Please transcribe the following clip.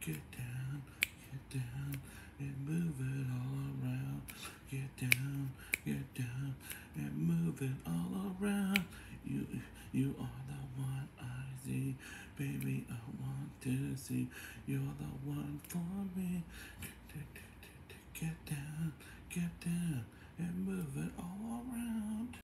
get down, get down, and move it all around. Get down, get down, and move it all around. You, you are the one I see, baby. I want to see. You're the one for me. Get down, get down.